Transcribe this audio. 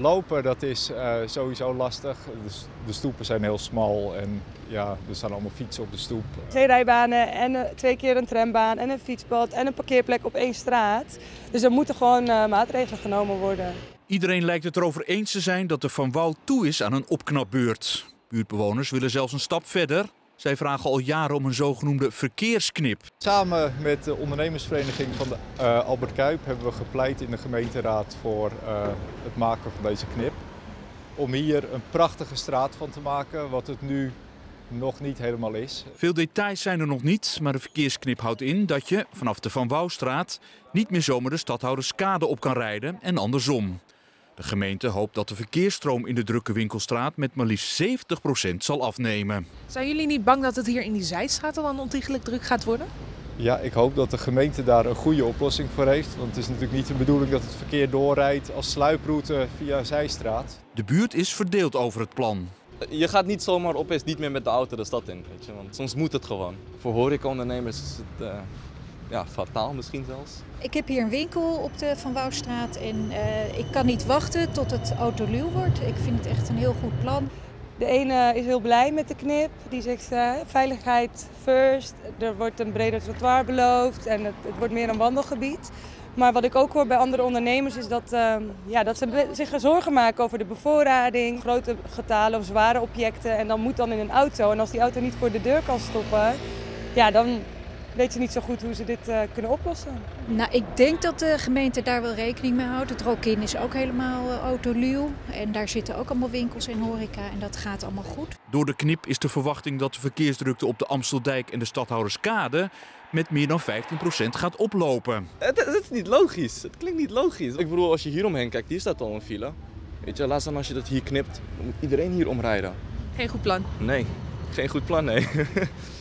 lopen dat is uh, sowieso lastig. De, de, stoepen zijn heel smal en ja, er staan allemaal fietsen op de stoep. Twee rijbanen en uh, twee keer een trambaan en een fietspad en een parkeerplek op één straat. Dus er moeten gewoon uh, maatregelen genomen worden. Iedereen lijkt het erover eens te zijn dat de Van Wouw toe is aan een opknapbeurt. Buurtbewoners willen zelfs een stap verder. Zij vragen al jaren om een zogenoemde verkeersknip. Samen met de ondernemersvereniging van de, uh, Albert Kuip hebben we gepleit in de gemeenteraad voor uh, het maken van deze knip. Om hier een prachtige straat van te maken, wat het nu nog niet helemaal is. Veel details zijn er nog niet, maar de verkeersknip houdt in dat je vanaf de Van Wouwstraat niet meer zomaar de stadhouderskade op kan rijden en andersom. De gemeente hoopt dat de verkeersstroom in de drukke winkelstraat met maar liefst 70% zal afnemen. Zijn jullie niet bang dat het hier in die zijstraten dan ontiegelijk druk gaat worden? Ja, ik hoop dat de gemeente daar een goede oplossing voor heeft. Want het is natuurlijk niet de bedoeling dat het verkeer doorrijdt als sluiproute via zijstraat. De buurt is verdeeld over het plan. Je gaat niet zomaar opeens niet meer met de auto de stad in, weet je, want soms moet het gewoon. Voor horecaondernemers is het uh, ja, fataal misschien zelfs. Ik heb hier een winkel op de Van Wouwstraat en uh, ik kan niet wachten tot het autoluw wordt. Ik vind het echt een heel goed plan. De ene is heel blij met de knip. Die zegt uh, veiligheid first. Er wordt een breder trottoir beloofd en het, het, wordt meer een wandelgebied. Maar wat ik ook hoor bij andere ondernemers is dat, uh, ja, dat ze zich zorgen maken over de bevoorrading, grote getalen of zware objecten. En dan moet dan in een auto. En als die auto niet voor de deur kan stoppen, ja, dan weet je niet zo goed hoe ze dit uh, kunnen oplossen. Nou, ik denk dat de gemeente daar wel rekening mee houdt. Het Rokin is ook helemaal uh, autoluw. En daar zitten ook allemaal winkels en horeca. En dat gaat allemaal goed. Door de knip is de verwachting dat de verkeersdrukte op de Amsteldijk en de Stadhouderskade met meer dan 15% gaat oplopen. Het, het, is niet logisch. Het klinkt niet logisch. Ik bedoel, als je hier omheen kijkt, hier staat al een file. Weet je, laat staan als je dat hier knipt, moet iedereen hier omrijden. Geen goed plan? Nee, geen goed plan, nee.